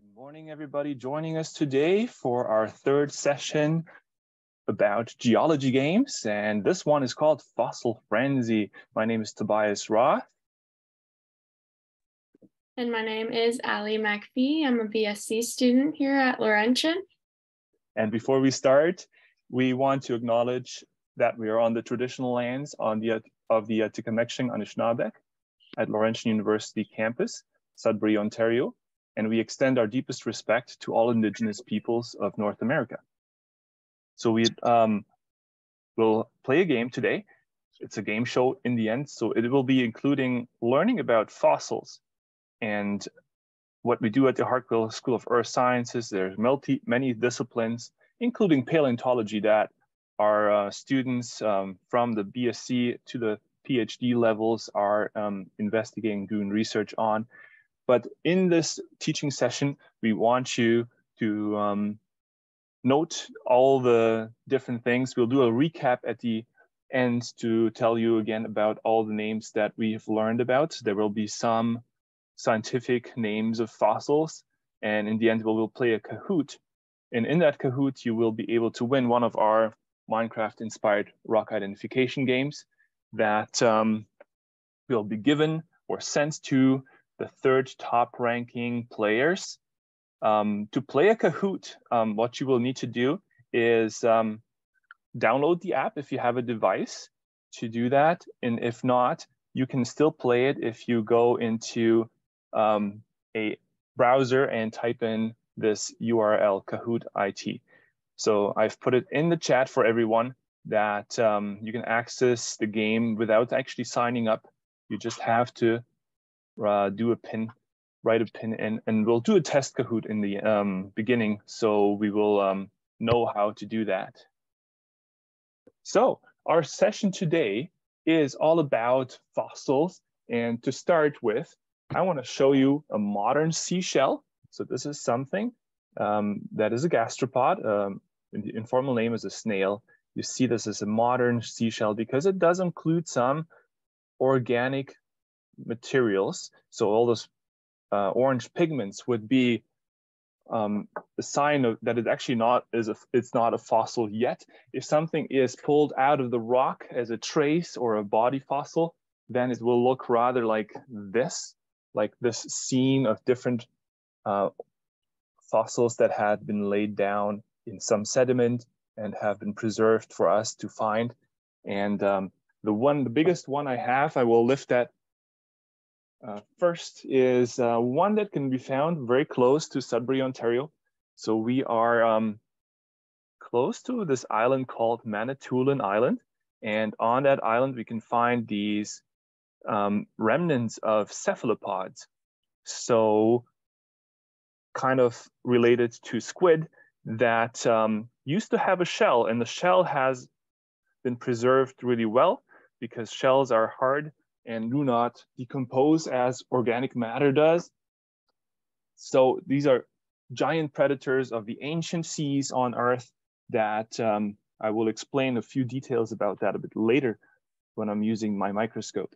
Good morning, everybody joining us today for our third session about geology games. And this one is called Fossil Frenzy. My name is Tobias Roth. And my name is Ali McPhee. I'm a BSc student here at Laurentian. And before we start, we want to acknowledge that we are on the traditional lands on the, of the Atikameksheng Anishinaabeg at Laurentian University campus, Sudbury, Ontario and we extend our deepest respect to all Indigenous peoples of North America. So we um, will play a game today. It's a game show in the end, so it will be including learning about fossils and what we do at the Harquail School of Earth Sciences. There's multi, many disciplines, including paleontology, that our uh, students um, from the BSc to the PhD levels are um, investigating, doing research on. But in this teaching session, we want you to um, note all the different things. We'll do a recap at the end to tell you again about all the names that we've learned about. There will be some scientific names of fossils. And in the end, we will play a Kahoot. And in that Kahoot, you will be able to win one of our Minecraft inspired rock identification games that um, will be given or sent to the third top ranking players. Um, to play a Kahoot, um, what you will need to do is um, download the app if you have a device to do that. And if not, you can still play it if you go into um, a browser and type in this URL, Kahoot IT. So I've put it in the chat for everyone that um, you can access the game without actually signing up. You just have to uh, do a pin, write a pin in, and we'll do a test Kahoot in the um, beginning. So we will um, know how to do that. So our session today is all about fossils. And to start with, I want to show you a modern seashell. So this is something um, that is a gastropod. Um, the informal name is a snail. You see this as a modern seashell because it does include some organic materials. So all those uh, orange pigments would be um, a sign of that it actually not is a, it's not a fossil yet. If something is pulled out of the rock as a trace or a body fossil, then it will look rather like this, like this scene of different uh, fossils that had been laid down in some sediment and have been preserved for us to find. And um, the one, the biggest one I have, I will lift that uh, first is uh, one that can be found very close to Sudbury, Ontario. So we are um, close to this island called Manitoulin Island. And on that island, we can find these um, remnants of cephalopods. So kind of related to squid that um, used to have a shell and the shell has been preserved really well because shells are hard and do not decompose as organic matter does. So these are giant predators of the ancient seas on Earth that um, I will explain a few details about that a bit later when I'm using my microscope.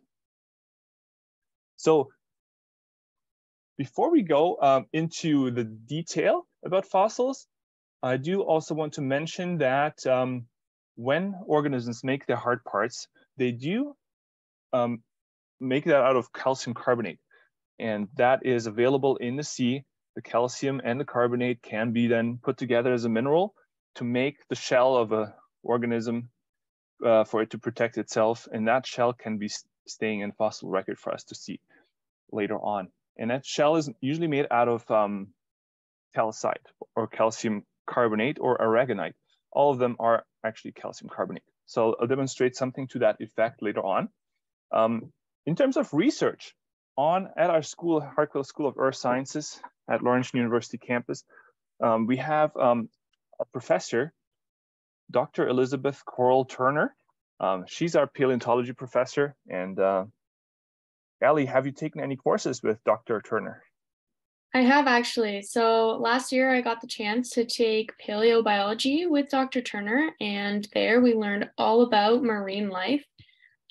So before we go um, into the detail about fossils, I do also want to mention that um, when organisms make their hard parts, they do um, make that out of calcium carbonate. And that is available in the sea. The calcium and the carbonate can be then put together as a mineral to make the shell of a organism uh, for it to protect itself. And that shell can be staying in fossil record for us to see later on. And that shell is usually made out of um, calcite or calcium carbonate or aragonite. All of them are actually calcium carbonate. So I'll demonstrate something to that effect later on. Um, in terms of research, on at our school, Harquail School of Earth Sciences at Laurentian University campus, um, we have um, a professor, Dr. Elizabeth Coral Turner. Um, she's our paleontology professor. And uh, have you taken any courses with Dr. Turner? I have actually. So last year I got the chance to take paleobiology with Dr. Turner, and there we learned all about marine life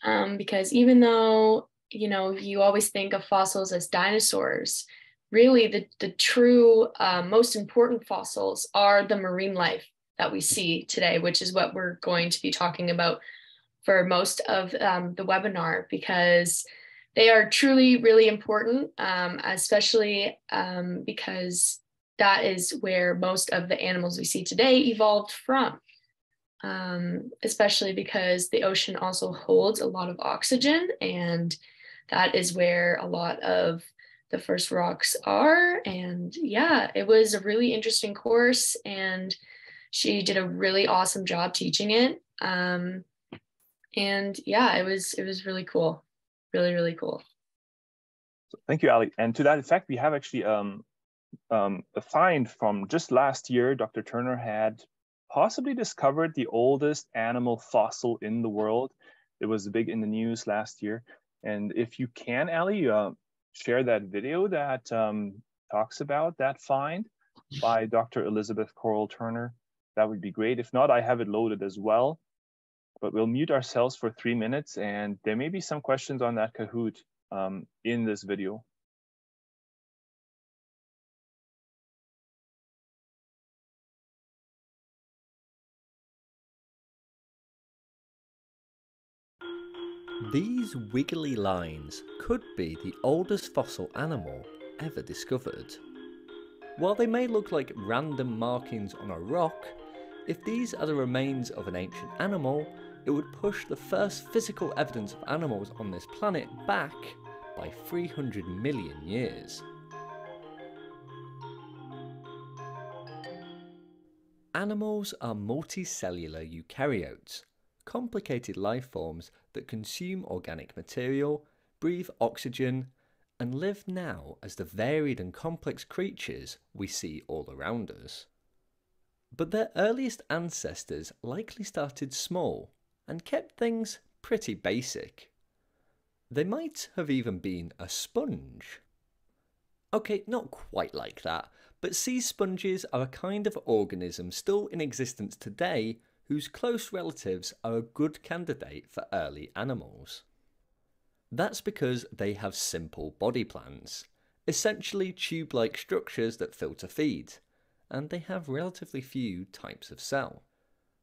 um, because even though you know you always think of fossils as dinosaurs really the, the true uh, most important fossils are the marine life that we see today, which is what we're going to be talking about for most of um, the webinar because they are truly really important, um, especially um, because that is where most of the animals we see today evolved from. Um, especially because the ocean also holds a lot of oxygen, and that is where a lot of the first rocks are. And yeah, it was a really interesting course, and she did a really awesome job teaching it. Um, and yeah, it was it was really cool, really really cool. Thank you, Ali. And to that effect, we have actually um, um, a find from just last year. Dr. Turner had possibly discovered the oldest animal fossil in the world. It was big in the news last year. And if you can, Ali, uh, share that video that um, talks about that find by Dr. Elizabeth Coral Turner, that would be great. If not, I have it loaded as well. But we'll mute ourselves for three minutes and there may be some questions on that Kahoot um, in this video. These wiggly lines could be the oldest fossil animal ever discovered. While they may look like random markings on a rock, if these are the remains of an ancient animal, it would push the first physical evidence of animals on this planet back by 300 million years. Animals are multicellular eukaryotes, complicated life forms that consume organic material, breathe oxygen, and live now as the varied and complex creatures we see all around us. But their earliest ancestors likely started small and kept things pretty basic. They might have even been a sponge. Okay, not quite like that, but sea sponges are a kind of organism still in existence today whose close relatives are a good candidate for early animals. That's because they have simple body plans, essentially tube like structures that filter feed, and they have relatively few types of cell.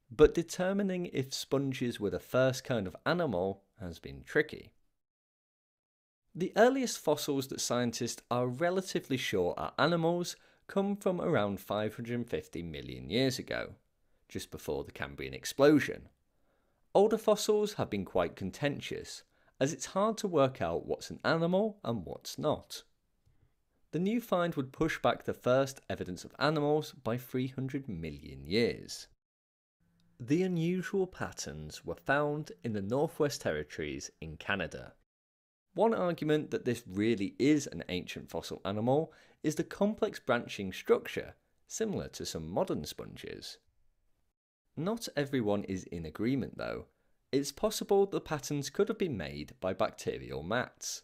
But determining if sponges were the first kind of animal has been tricky. The earliest fossils that scientists are relatively sure are animals come from around 550 million years ago, just before the Cambrian explosion. Older fossils have been quite contentious, as it's hard to work out what's an animal and what's not. The new find would push back the first evidence of animals by 300 million years. The unusual patterns were found in the Northwest Territories in Canada. One argument that this really is an ancient fossil animal is the complex branching structure, similar to some modern sponges. Not everyone is in agreement though. It's possible the patterns could have been made by bacterial mats.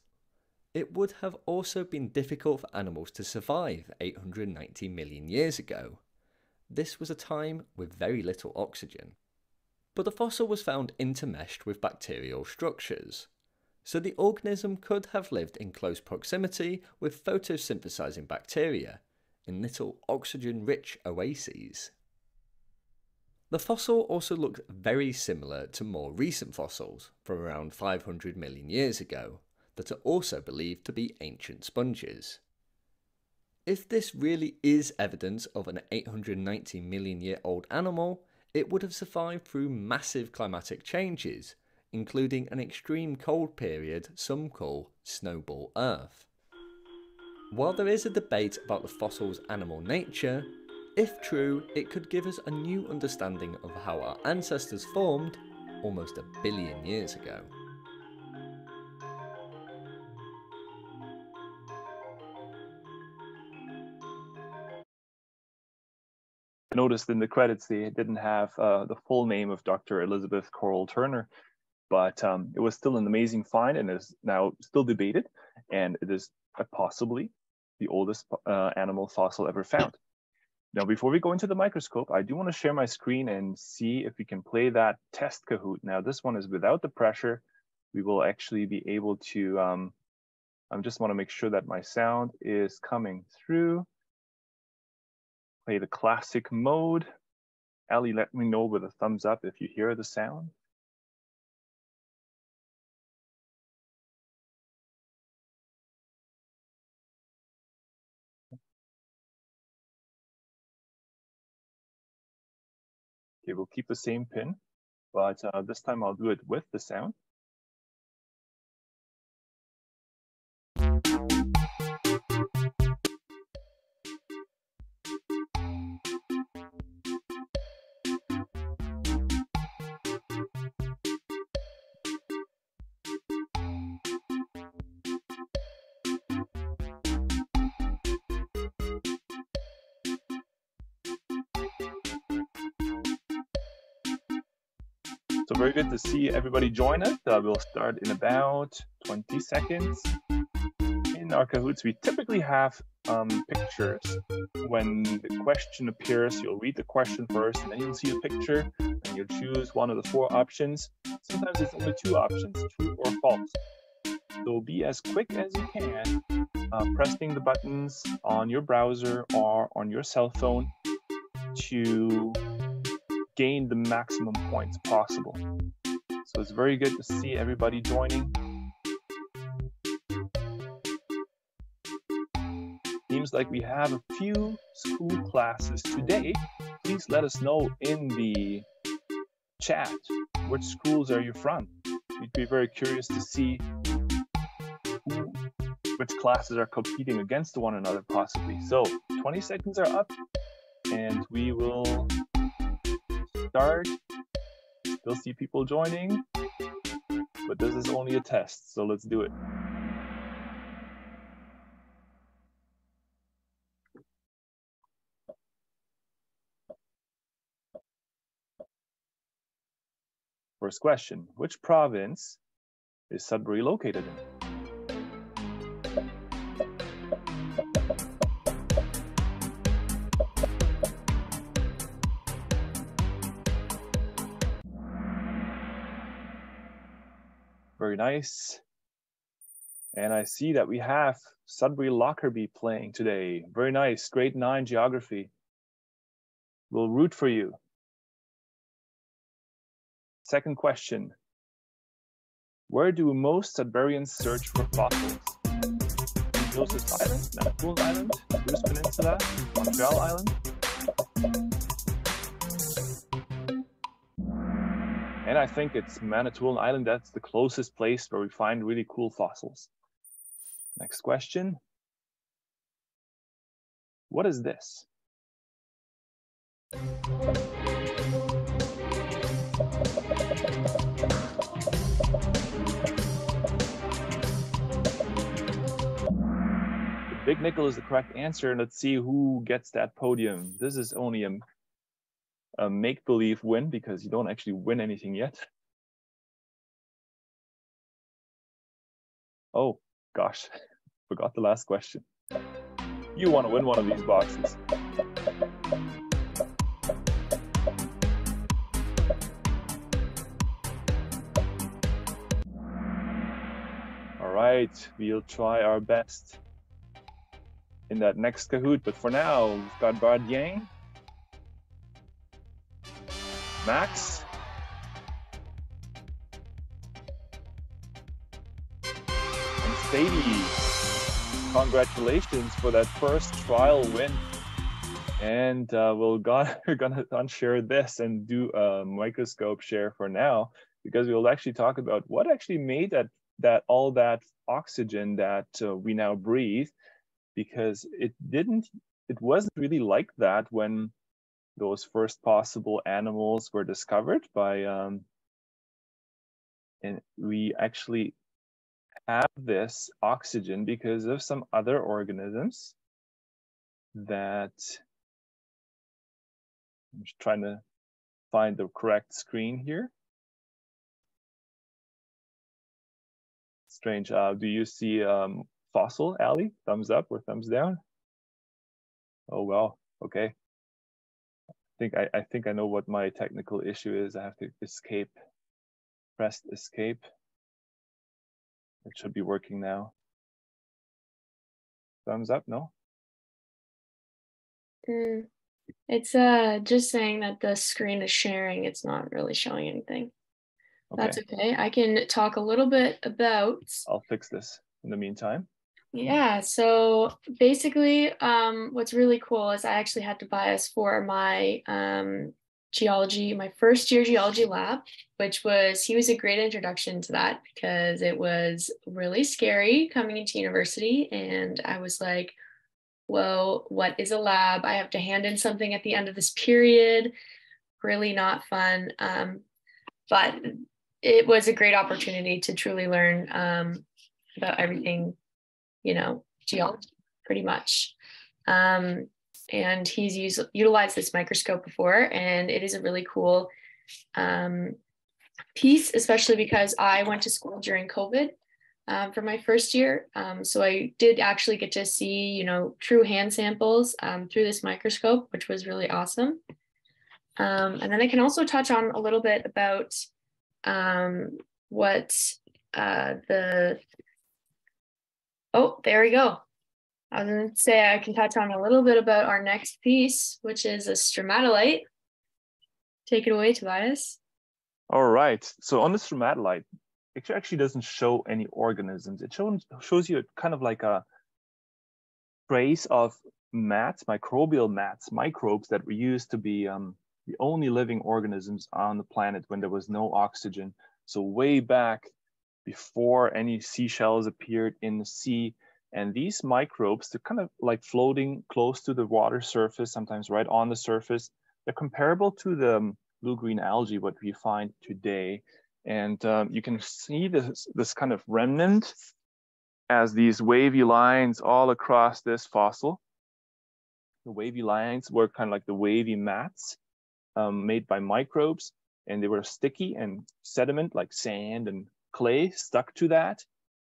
It would have also been difficult for animals to survive 890 million years ago. This was a time with very little oxygen. But the fossil was found intermeshed with bacterial structures, so the organism could have lived in close proximity with photosynthesizing bacteria in little oxygen rich oases. The fossil also looked very similar to more recent fossils from around 500 million years ago that are also believed to be ancient sponges. If this really is evidence of an 890 million year old animal, it would have survived through massive climatic changes, including an extreme cold period some call Snowball Earth. While there is a debate about the fossil's animal nature, if true, it could give us a new understanding of how our ancestors formed almost a billion years ago. I noticed in the credits they didn't have uh, the full name of Dr. Elizabeth Coral Turner, but um, it was still an amazing find and is now still debated, and it is possibly the oldest uh, animal fossil ever found. Now, before we go into the microscope, I do want to share my screen and see if we can play that test Kahoot. Now, this one is without the pressure. We will actually be able to um, I just want to make sure that my sound is coming through. Play the classic mode. Ali, let me know with a thumbs up if you hear the sound. Okay, we'll keep the same pin, but uh, this time I'll do it with the sound. Very good to see everybody join us. Uh, we'll start in about 20 seconds. In our Kahoots, we typically have um, pictures. When the question appears, you'll read the question first, and then you'll see a picture, and you'll choose one of the four options. Sometimes it's only two options, true or false. So be as quick as you can, uh, pressing the buttons on your browser or on your cell phone to gain the maximum points possible. So it's very good to see everybody joining. Seems like we have a few school classes today. Please let us know in the chat which schools are you from. We'd be very curious to see who, which classes are competing against one another possibly. So 20 seconds are up and we will start. Still see people joining, but this is only a test, so let's do it. First question, which province is Sudbury located in? Nice. And I see that we have Sudbury Lockerby playing today. Very nice. Grade 9 geography. We'll root for you. Second question. Where do most Sudburyans search for fossils? Joseph Island, Manitoulin Island, Bruce Peninsula, Montreal Island? And I think it's Manitoulin Island. That's the closest place where we find really cool fossils. Next question. What is this? Big nickel is the correct answer. And let's see who gets that podium. This is only a a make believe win because you don't actually win anything yet. Oh gosh, forgot the last question. You want to win one of these boxes. All right, we'll try our best in that next Kahoot. But for now, we've got Bardien Max. And Sadie, congratulations for that first trial win. And uh, we'll go, we're gonna unshare this and do a microscope share for now, because we'll actually talk about what actually made that that all that oxygen that uh, we now breathe, because it didn't, it wasn't really like that when those first possible animals were discovered by um, and we actually have this oxygen because of some other organisms that I'm just trying to find the correct screen here. Strange. Uh, do you see um, fossil, Ali? Thumbs up or thumbs down? Oh, well, okay think I, I think I know what my technical issue is. I have to escape, press escape. It should be working now. Thumbs up, no? Mm, it's uh just saying that the screen is sharing. It's not really showing anything. Okay. That's okay. I can talk a little bit about. I'll fix this in the meantime. Yeah. So basically, um, what's really cool is I actually had Tobias for my um, geology, my first year geology lab, which was, he was a great introduction to that because it was really scary coming into university. And I was like, whoa, what is a lab? I have to hand in something at the end of this period. Really not fun. Um, but it was a great opportunity to truly learn um, about everything, you know, geology pretty much. Um, and he's used utilized this microscope before, and it is a really cool um, piece, especially because I went to school during COVID um, for my first year. Um, so I did actually get to see, you know, true hand samples um, through this microscope, which was really awesome. Um, and then I can also touch on a little bit about um, what uh, the, oh, there we go. I was going to say I can touch on a little bit about our next piece, which is a stromatolite. Take it away, Tobias. All right. So on the stromatolite, it actually doesn't show any organisms. It shows shows you kind of like a trace of mats, microbial mats, microbes that were used to be um, the only living organisms on the planet when there was no oxygen. So way back before any seashells appeared in the sea, and these microbes, they're kind of like floating close to the water surface, sometimes right on the surface. They're comparable to the um, blue-green algae, what we find today. And um, you can see this, this kind of remnant as these wavy lines all across this fossil. The wavy lines were kind of like the wavy mats um, made by microbes, and they were sticky and sediment like sand and clay stuck to that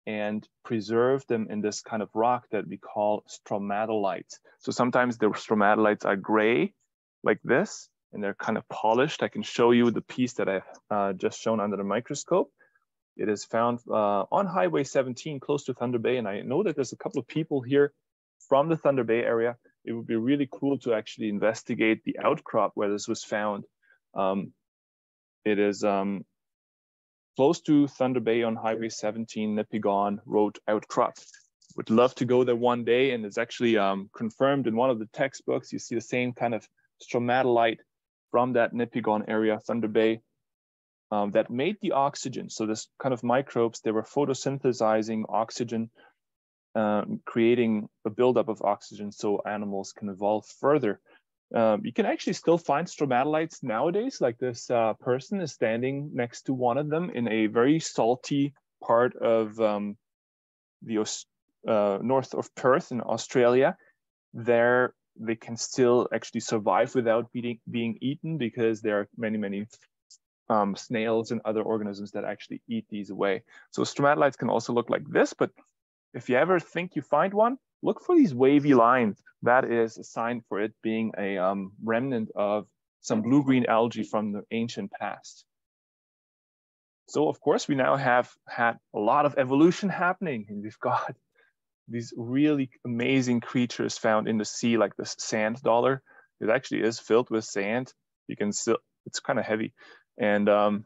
and preserve them in this kind of rock that we call stromatolites. So sometimes the stromatolites are gray like this, and they're kind of polished. I can show you the piece that I've uh, just shown under the microscope. It is found uh, on Highway 17, close to Thunder Bay. And I know that there's a couple of people here from the Thunder Bay area. It would be really cool to actually investigate the outcrop where this was found. Um, it is um, close to Thunder Bay on Highway 17, Nipigon Road outcrop. Would love to go there one day, and it's actually um, confirmed in one of the textbooks. You see the same kind of stromatolite from that Nipigon area, Thunder Bay, um, that made the oxygen. So this kind of microbes, they were photosynthesizing oxygen, um, creating a buildup of oxygen so animals can evolve further. Um, you can actually still find stromatolites nowadays, like this uh, person is standing next to one of them in a very salty part of um, the uh, north of Perth in Australia. There, they can still actually survive without being, being eaten because there are many, many um, snails and other organisms that actually eat these away. So stromatolites can also look like this, but if you ever think you find one, look for these wavy lines. That is a sign for it being a um, remnant of some blue-green algae from the ancient past. So of course, we now have had a lot of evolution happening and we've got these really amazing creatures found in the sea, like this sand dollar. It actually is filled with sand. You can still, it's kind of heavy. And um,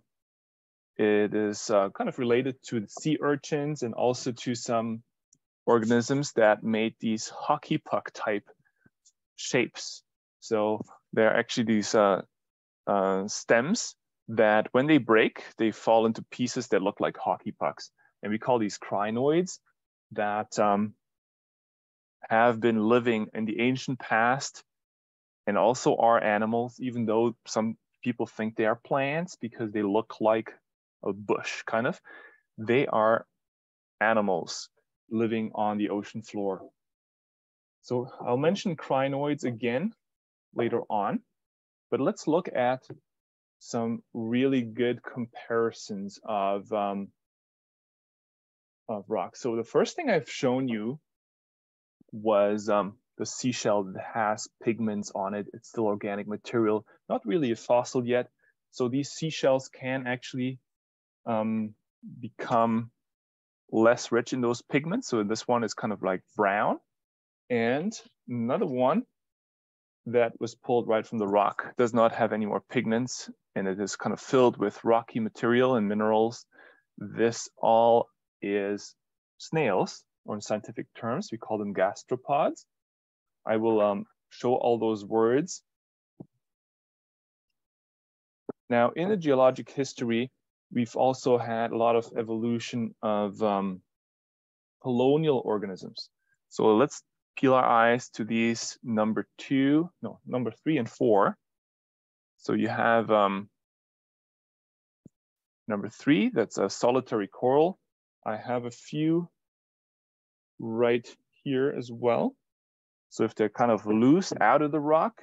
it is uh, kind of related to the sea urchins and also to some organisms that made these hockey puck type shapes. So they're actually these uh, uh, stems that when they break, they fall into pieces that look like hockey pucks. And we call these crinoids that um, have been living in the ancient past and also are animals, even though some people think they are plants because they look like a bush kind of. They are animals living on the ocean floor. So I'll mention crinoids again later on, but let's look at some really good comparisons of, um, of rocks. So the first thing I've shown you was um, the seashell that has pigments on it. It's still organic material, not really a fossil yet. So these seashells can actually um, become less rich in those pigments. So this one is kind of like brown. And another one that was pulled right from the rock does not have any more pigments and it is kind of filled with rocky material and minerals. This all is snails, or in scientific terms, we call them gastropods. I will um, show all those words. Now, in the geologic history, we've also had a lot of evolution of um, colonial organisms. So let's peel our eyes to these number two, no, number three and four. So you have um, number three, that's a solitary coral. I have a few right here as well. So if they're kind of loose out of the rock,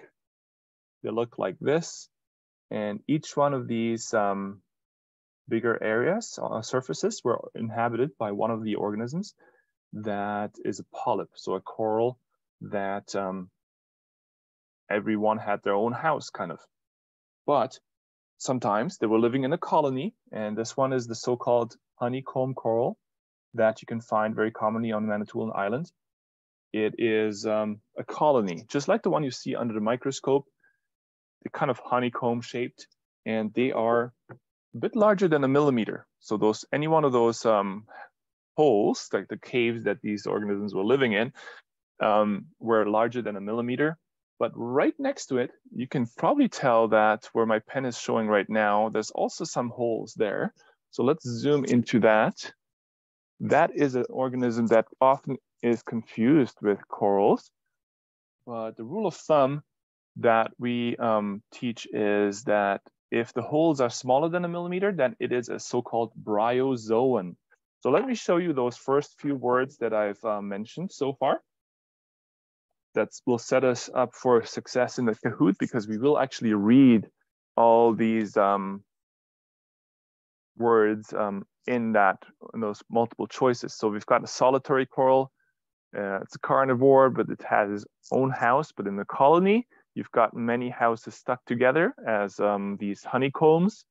they look like this. And each one of these um, bigger areas, uh, surfaces were inhabited by one of the organisms that is a polyp, so a coral that um, everyone had their own house kind of. But sometimes they were living in a colony, and this one is the so-called honeycomb coral that you can find very commonly on Manitoulin Island. It is um, a colony, just like the one you see under the microscope. They're kind of honeycomb shaped, and they are a bit larger than a millimeter. So those any one of those um, holes, like the caves that these organisms were living in, um, were larger than a millimeter. But right next to it, you can probably tell that where my pen is showing right now, there's also some holes there. So let's zoom into that. That is an organism that often is confused with corals. But the rule of thumb that we um, teach is that if the holes are smaller than a millimeter, then it is a so-called bryozoan. So let me show you those first few words that I've uh, mentioned so far. That will set us up for success in the Kahoot because we will actually read all these um, words um, in that in those multiple choices. So we've got a solitary coral. Uh, it's a carnivore, but it has its own house. But in the colony, you've got many houses stuck together as um, these honeycombs.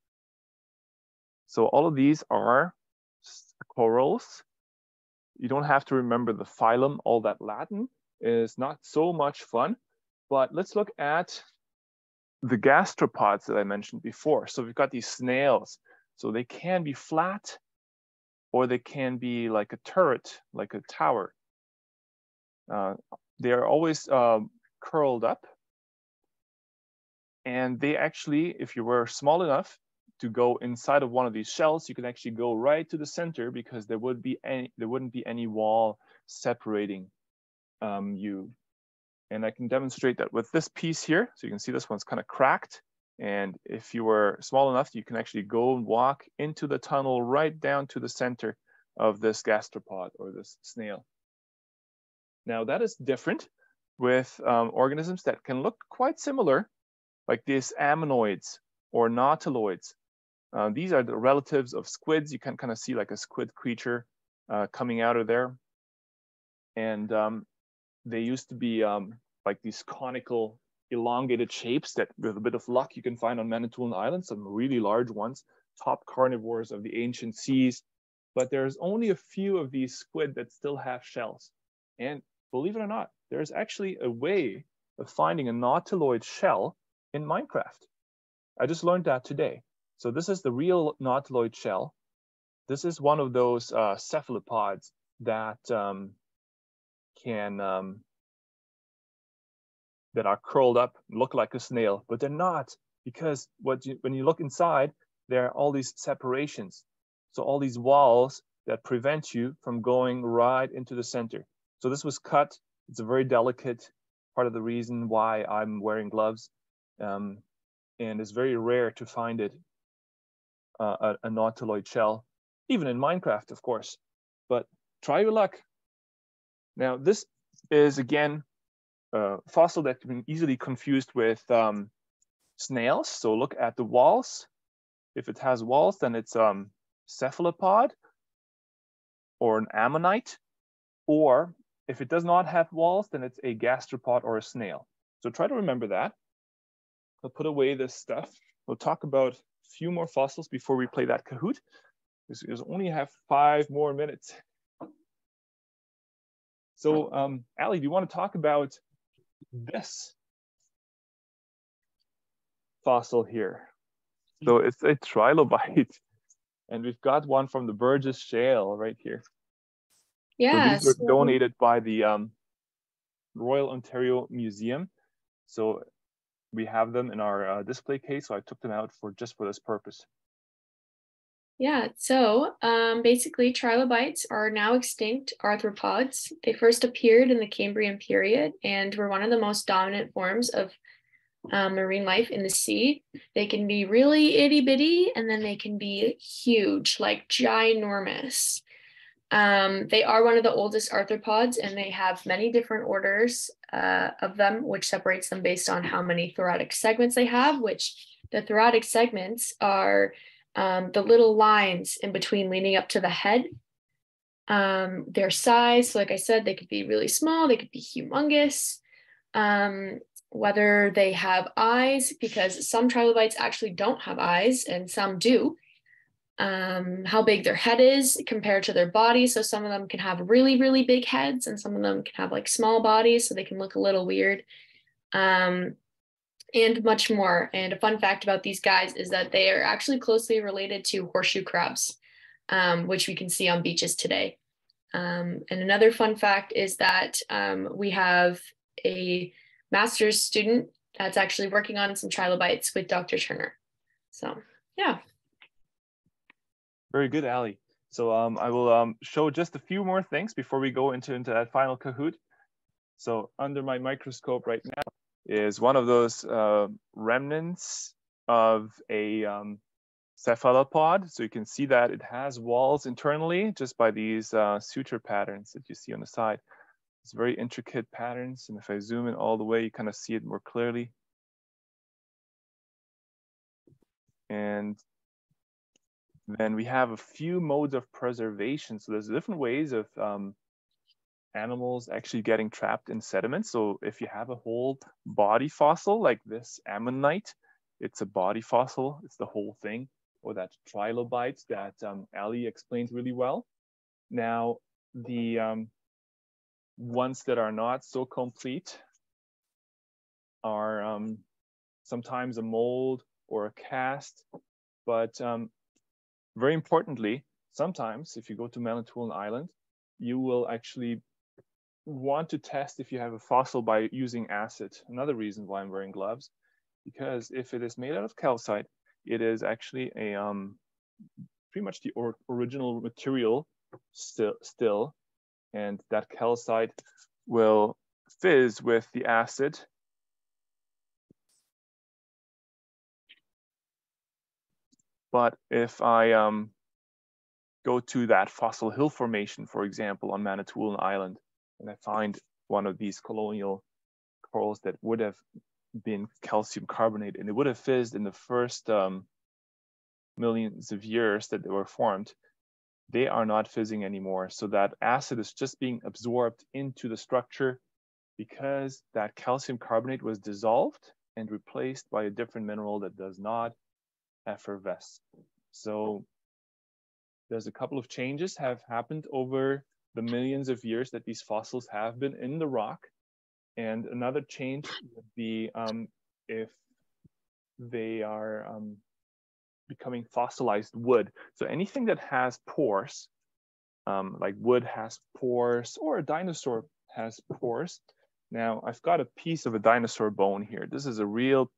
So all of these are corals. You don't have to remember the phylum, all that Latin is not so much fun, but let's look at the gastropods that I mentioned before. So we've got these snails. So they can be flat or they can be like a turret, like a tower. Uh, they are always uh, curled up. And they actually, if you were small enough, to go inside of one of these shells, you can actually go right to the center because there would be any there wouldn't be any wall separating um, you. And I can demonstrate that with this piece here. So you can see this one's kind of cracked. And if you were small enough, you can actually go and walk into the tunnel right down to the center of this gastropod or this snail. Now that is different with um, organisms that can look quite similar, like these ammonoids or nautiloids. Uh, these are the relatives of squids. You can kind of see like a squid creature uh, coming out of there. And um, they used to be um, like these conical, elongated shapes that with a bit of luck you can find on Manitoulin Island, some really large ones, top carnivores of the ancient seas. But there's only a few of these squid that still have shells. And believe it or not, there's actually a way of finding a nautiloid shell in Minecraft. I just learned that today. So this is the real nautiloid shell. This is one of those uh, cephalopods that um, can um, that are curled up, look like a snail, but they're not because what you, when you look inside, there are all these separations. So all these walls that prevent you from going right into the center. So this was cut. It's a very delicate part of the reason why I'm wearing gloves. Um, and it's very rare to find it uh, a, a nautiloid shell, even in Minecraft, of course. But try your luck. Now, this is again a fossil that can be easily confused with um, snails. So look at the walls. If it has walls, then it's um, cephalopod or an ammonite. Or if it does not have walls, then it's a gastropod or a snail. So try to remember that. I'll put away this stuff. We'll talk about a few more fossils before we play that Kahoot. Because we only have five more minutes. So um, Ali, do you want to talk about this fossil here? So it's a trilobite. And we've got one from the Burgess Shale right here. Yeah. So these were so... donated by the um, Royal Ontario Museum. So we have them in our uh, display case. So I took them out for just for this purpose. Yeah, so um, basically trilobites are now extinct arthropods. They first appeared in the Cambrian period and were one of the most dominant forms of um, marine life in the sea. They can be really itty bitty and then they can be huge, like ginormous. Um, they are one of the oldest arthropods and they have many different orders uh, of them, which separates them based on how many thoracic segments they have, which the thoracic segments are um, the little lines in between leaning up to the head. Um, their size, so like I said, they could be really small, they could be humongous. Um, whether they have eyes, because some trilobites actually don't have eyes and some do. Um, how big their head is compared to their body. So some of them can have really, really big heads, and some of them can have like small bodies, so they can look a little weird. Um, and much more. And a fun fact about these guys is that they are actually closely related to horseshoe crabs, um, which we can see on beaches today. Um, and another fun fact is that um, we have a master's student that's actually working on some trilobites with Dr. Turner. So, yeah. Very good, Ali. So um, I will um, show just a few more things before we go into, into that final Kahoot. So under my microscope right now, is one of those uh, remnants of a um, cephalopod. So you can see that it has walls internally just by these uh, suture patterns that you see on the side. It's very intricate patterns. And if I zoom in all the way, you kind of see it more clearly. And then we have a few modes of preservation. So there's different ways of um, animals actually getting trapped in sediment. So if you have a whole body fossil like this ammonite, it's a body fossil, it's the whole thing, or that trilobite that um, Ali explains really well. Now, the um, ones that are not so complete are um, sometimes a mold or a cast, but um, very importantly, sometimes if you go to Manitoulin Island, you will actually want to test if you have a fossil by using acid. Another reason why I'm wearing gloves, because if it is made out of calcite, it is actually a um, pretty much the or original material still, still, and that calcite will fizz with the acid. But if I um, go to that fossil hill formation, for example, on Manitoulin Island, and I find one of these colonial corals that would have been calcium carbonate and it would have fizzed in the first um, millions of years that they were formed, they are not fizzing anymore. So that acid is just being absorbed into the structure because that calcium carbonate was dissolved and replaced by a different mineral that does not effervesce. So there's a couple of changes have happened over the millions of years that these fossils have been in the rock. And another change would be um, if they are um, becoming fossilized wood. So anything that has pores, um, like wood has pores or a dinosaur has pores. Now I've got a piece of a dinosaur bone here. This is a real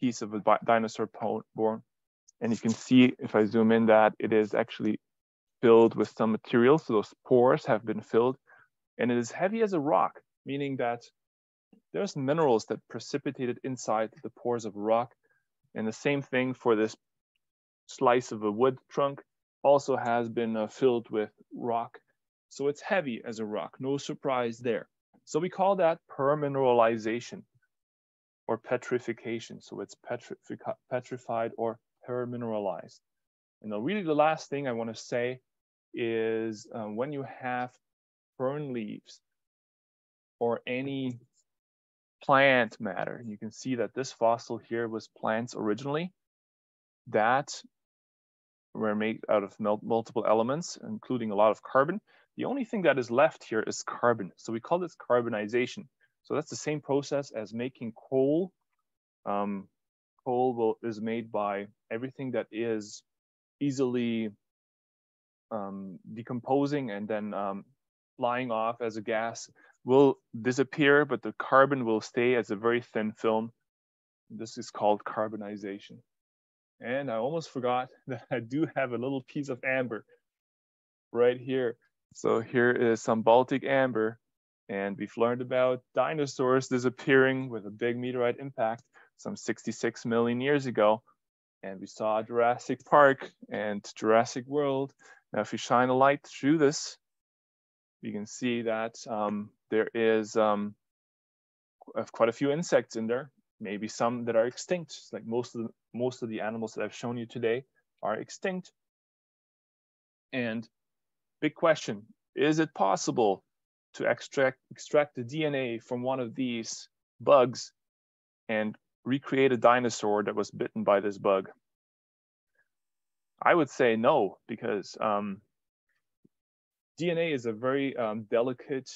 piece of a dinosaur bone. And you can see if I zoom in that it is actually filled with some material. So those pores have been filled and it is heavy as a rock, meaning that there's minerals that precipitated inside the pores of rock. And the same thing for this slice of a wood trunk also has been uh, filled with rock. So it's heavy as a rock, no surprise there. So we call that permineralization or petrification. So it's petri petrified or permineralized. And really the last thing I want to say is uh, when you have fern leaves or any plant matter, you can see that this fossil here was plants originally that were made out of multiple elements, including a lot of carbon. The only thing that is left here is carbon. So we call this carbonization. So that's the same process as making coal. Um, coal will, is made by everything that is easily um, decomposing and then um, flying off as a gas will disappear, but the carbon will stay as a very thin film. This is called carbonization. And I almost forgot that I do have a little piece of amber right here. So here is some Baltic amber. And we've learned about dinosaurs disappearing with a big meteorite impact some 66 million years ago. And we saw Jurassic Park and Jurassic World. Now, if you shine a light through this, you can see that um, there is um, quite a few insects in there, maybe some that are extinct, like most of the, most of the animals that I've shown you today are extinct. And big question, is it possible to extract, extract the DNA from one of these bugs and recreate a dinosaur that was bitten by this bug? I would say no, because um, DNA is a very um, delicate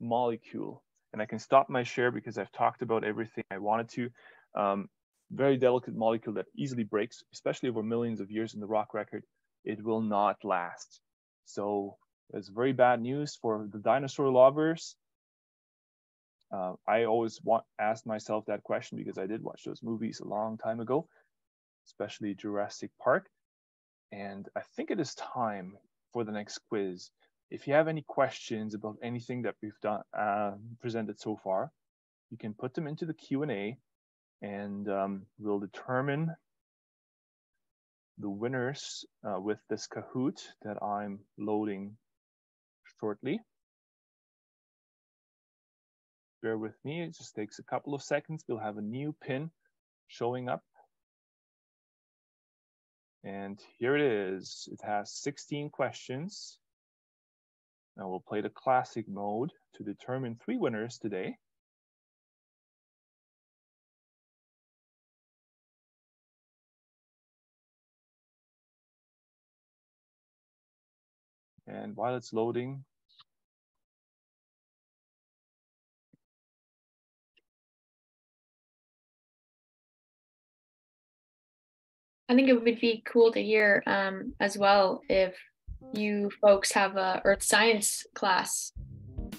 molecule. And I can stop my share because I've talked about everything I wanted to. Um, very delicate molecule that easily breaks, especially over millions of years in the rock record. It will not last. So it's very bad news for the dinosaur lovers. Uh, I always want ask myself that question because I did watch those movies a long time ago, especially Jurassic Park. And I think it is time for the next quiz. If you have any questions about anything that we've done uh, presented so far, you can put them into the Q&A and um, we'll determine the winners uh, with this Kahoot that I'm loading shortly. Bear with me, it just takes a couple of seconds. We'll have a new pin showing up. And here it is. It has 16 questions. Now we'll play the classic mode to determine three winners today. And while it's loading, I think it would be cool to hear um, as well if you folks have a earth science class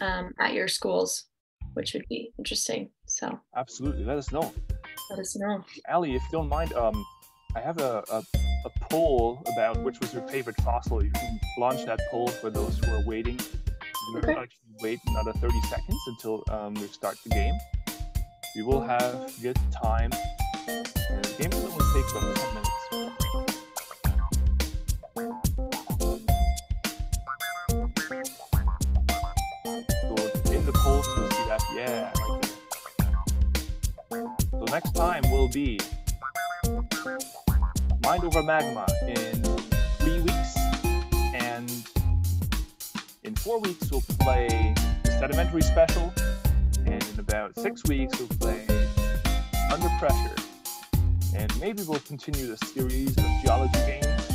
um, at your schools, which would be interesting. So absolutely, let us know. Let us know. Ali, if you don't mind, um, I have a, a, a, poll about which was your favorite fossil. You can launch that poll for those who are waiting. You okay. actually wait another 30 seconds until um, we start the game. We will have good time. The game will only take about 10 minutes. So in the polls, you'll see that, yeah, So next time will be Mind Over Magma in three weeks. And in four weeks, we'll play the Sedimentary Special. And in about six weeks, we'll play Under Pressure. And maybe we'll continue the series of geology games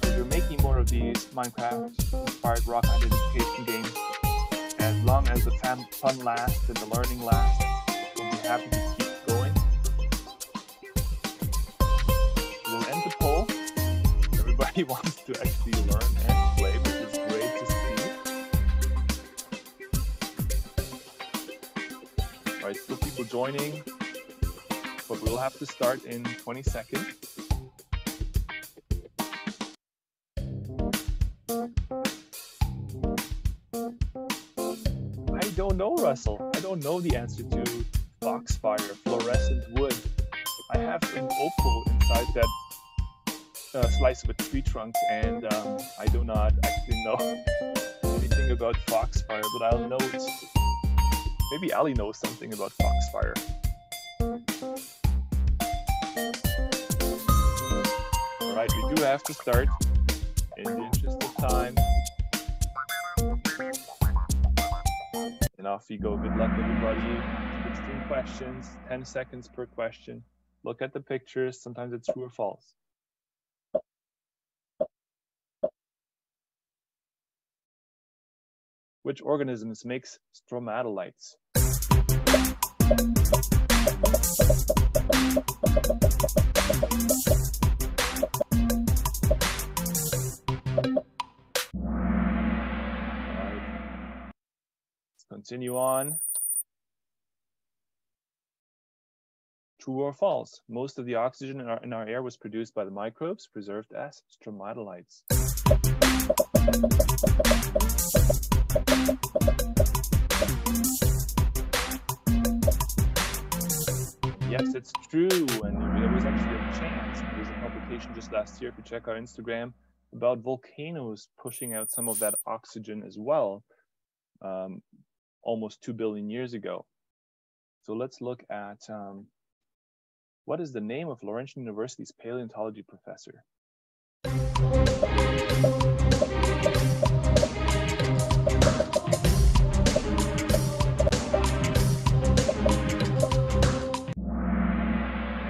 because we're making more of these Minecraft-inspired rock identification games. As long as the fun lasts and the learning lasts, we'll be happy to keep going. We'll end the poll. Everybody wants to actually learn and play, which is great to see. All right, still people joining, but we'll have to start in 20 seconds. I don't know, Russell. I don't know the answer to foxfire, fluorescent wood. I have an opal inside that uh, slice of a tree trunk, and um, I do not actually know anything about foxfire, but I'll know it. Maybe Ali knows something about foxfire. Right, we do have to start in the interest of time. And off you go. Good luck, everybody. 16 questions, 10 seconds per question. Look at the pictures. Sometimes it's true or false. Which organisms makes stromatolites? Continue on. True or false? Most of the oxygen in our, in our air was produced by the microbes preserved as stromatolites. Yes, it's true. And there was actually a chance. There was a publication just last year, if you check our Instagram, about volcanoes pushing out some of that oxygen as well, um, almost 2 billion years ago. So let's look at um, what is the name of Laurentian University's paleontology professor?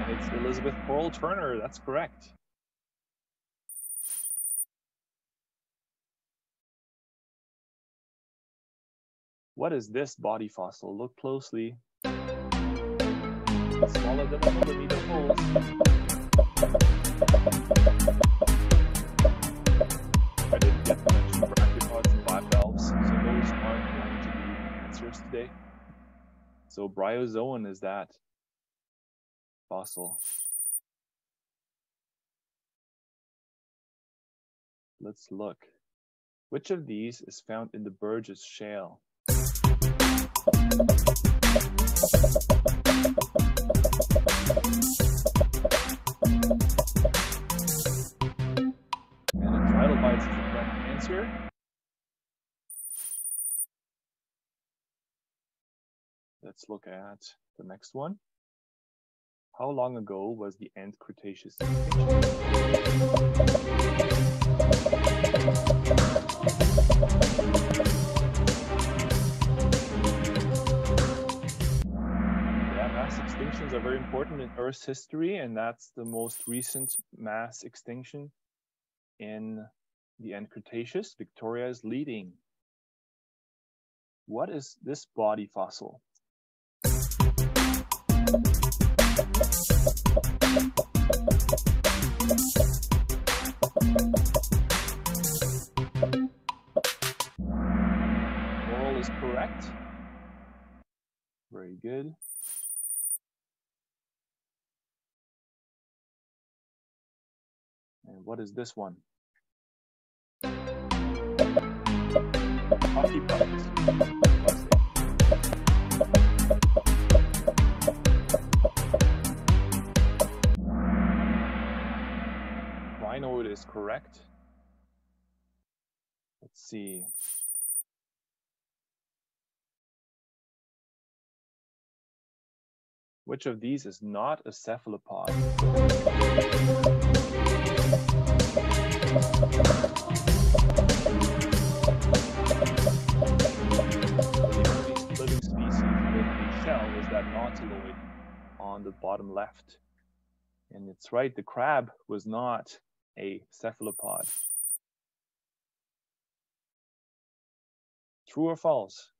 It's Elizabeth Pearl Turner. That's correct. What is this body fossil? Look closely. Smaller than a millimeter holes. I didn't get to mention and bivalves, so those aren't going to be answers today. So bryozoan is that fossil. Let's look. Which of these is found in the Burgess Shale? Let's look at the next one. How long ago was the end Cretaceous important in Earth's history, and that's the most recent mass extinction in the end Cretaceous. Victoria is leading. What is this body fossil? Coral is correct. Very good. What is this one? Coffee puffs. Crinoid is correct. Let's see. Which of these is not a cephalopod? Living species with a shell is that nautiloid on the bottom left. And it's right, the crab was not a cephalopod. True or false?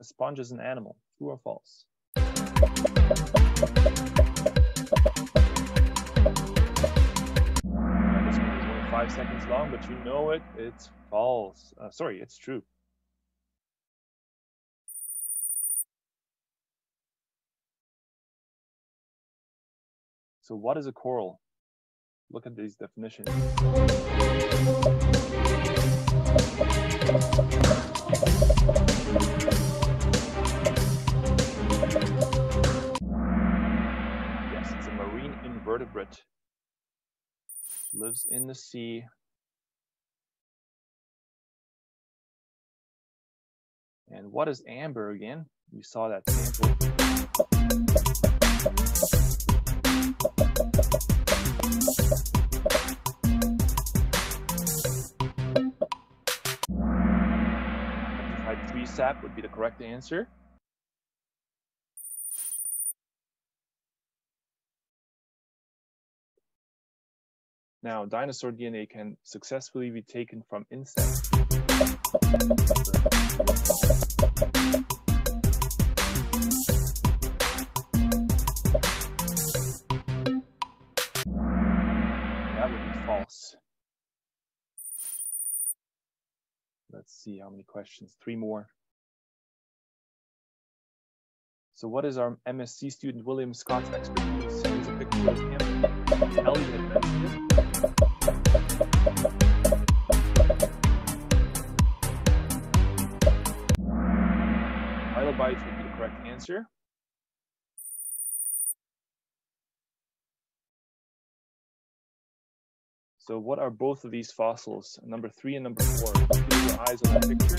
A sponge is an animal. True or false? Five seconds long, but you know it. It's false. Uh, sorry, it's true. So what is a coral? Look at these definitions. Yes, it's a marine invertebrate. Lives in the sea. And what is amber again? You saw that sample. Petrified tree sap would be the correct answer. Now, dinosaur DNA can successfully be taken from insects. That would be false. Let's see how many questions. Three more. So what is our MSc student William Scott's expertise? Trilobites would be the correct answer. So what are both of these fossils? Number three and number four. Keep your eyes on that picture.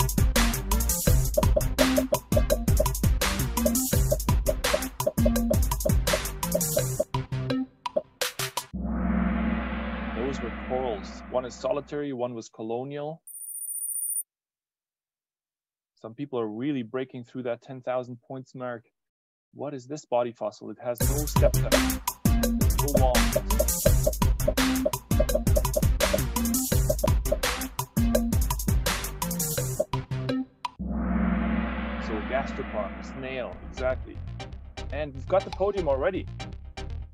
Corals. One is solitary, one was colonial. Some people are really breaking through that 10,000 points mark. What is this body fossil? It has no septa, no walls. So gastropod, snail, exactly. And we've got the podium already.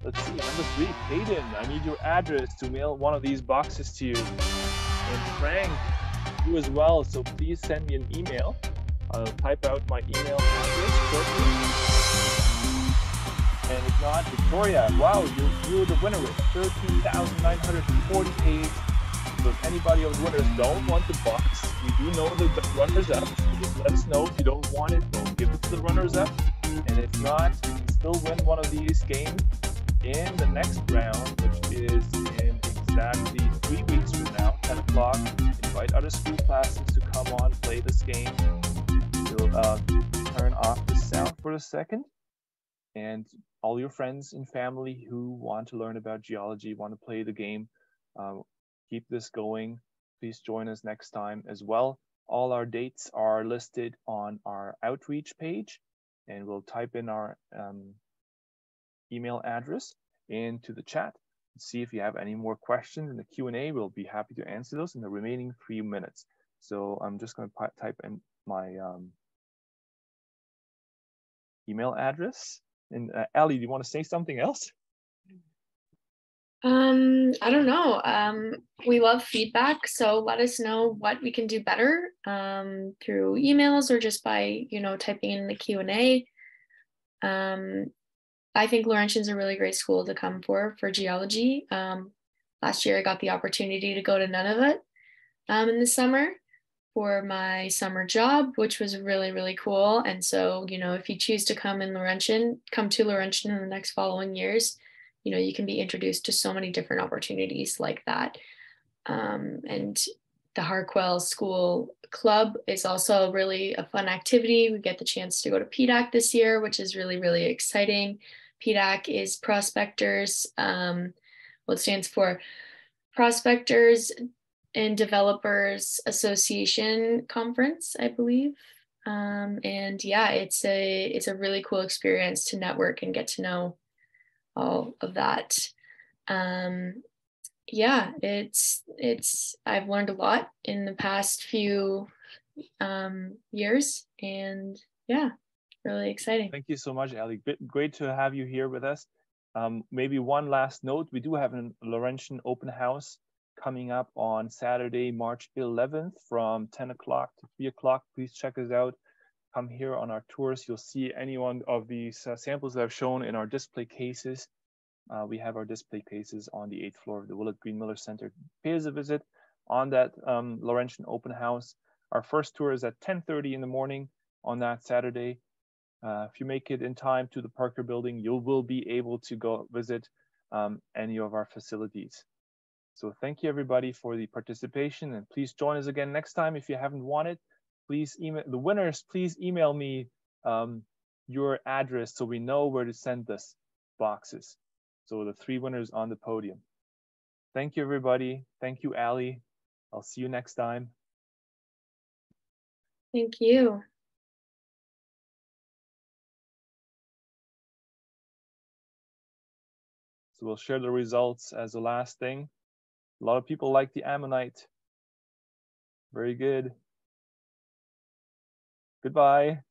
Let's see, number three, Hayden, I need your address to mail one of these boxes to you. And Frank, you as well, so please send me an email. I'll type out my email address shortly. And if not, Victoria, wow, you're, you're the winner with 13,948. So if anybody of the winners don't want the box, we do know the runners up. Just let us know if you don't want it, don't give it to the runners up. And if not, you can still win one of these games in the next round, which is in exactly three weeks from now, 10 o'clock. Invite other school classes to come on, play this game. You'll uh, turn off the sound for a second. And all your friends and family who want to learn about geology, want to play the game, uh, keep this going. Please join us next time as well. All our dates are listed on our outreach page, and we'll type in our um, email address into the chat. See if you have any more questions in the Q&A. We'll be happy to answer those in the remaining three minutes. So I'm just going to type in my um, email address. And uh, Ali, do you want to say something else? Um, I don't know. Um, we love feedback, so let us know what we can do better um, through emails or just by you know typing in the Q and A. I think Laurentian's a really great school to come for for geology. Um, last year, I got the opportunity to go to Nunavut um, in the summer for my summer job, which was really really cool. And so you know, if you choose to come in Laurentian, come to Laurentian in the next following years you know you can be introduced to so many different opportunities like that um, and the Harquail school club is also really a fun activity we get the chance to go to pdac this year which is really really exciting pdac is prospectors um, what stands for prospectors and developers association conference i believe um, and yeah it's a it's a really cool experience to network and get to know all of that. Um, yeah, it's it's I've learned a lot in the past few um, years, and yeah, really exciting. Thank you so much, Ali. Great to have you here with us. Um, maybe one last note: we do have a Laurentian open house coming up on Saturday, March 11th, from 10 o'clock to 3 o'clock. Please check us out. Come here on our tours. You'll see any one of these uh, samples that I've shown in our display cases. Uh, we have our display cases on the eighth floor of the Willet Green Miller Center. Pay us a visit on that um, Laurentian open house. Our first tour is at 10.30 in the morning on that Saturday. Uh, if you make it in time to the Parker building, you will be able to go visit um, any of our facilities. So thank you everybody for the participation and please join us again next time. If you haven't won it please email the winners please email me um, your address so we know where to send this boxes. So the three winners on the podium. Thank you everybody. Thank you ali i'll see you next time. Thank you We'll share the results as the last thing. A lot of people like the ammonite. Very good. Goodbye.